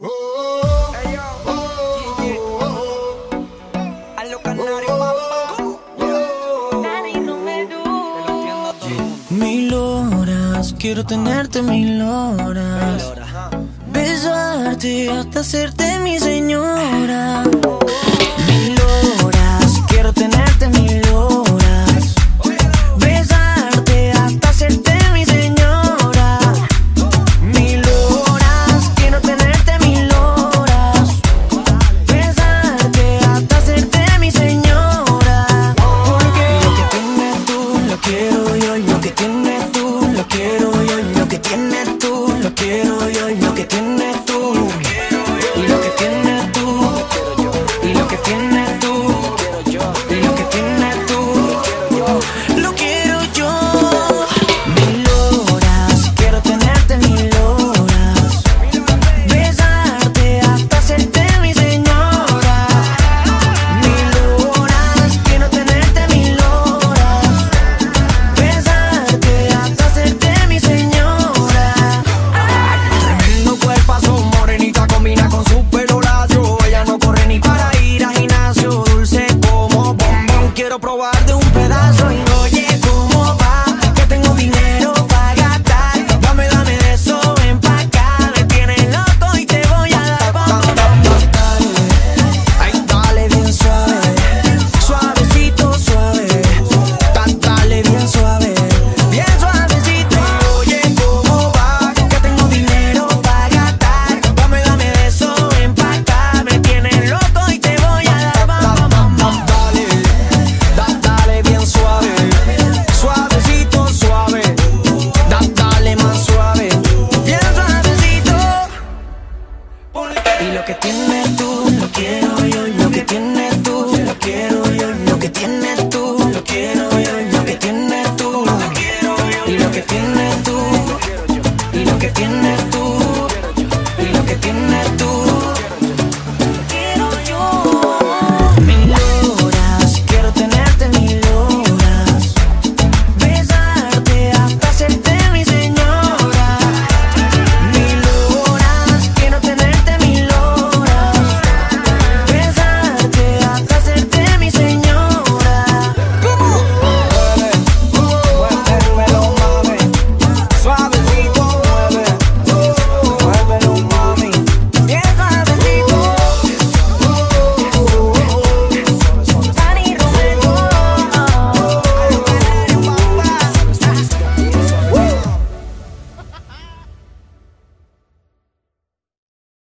Oh, oh, oh, mil horas, quiero tenerte mil horas. Besarte hasta hacerte mi señora. kill Lo que tienes tú, lo quiero yo. Lo que tienes tú, lo quiero yo. Lo que tienes tú, lo quiero yo. Lo que tienes tú, lo quiero yo. Y lo que tienes tú, y lo que tienes tú, y lo que tienes tú.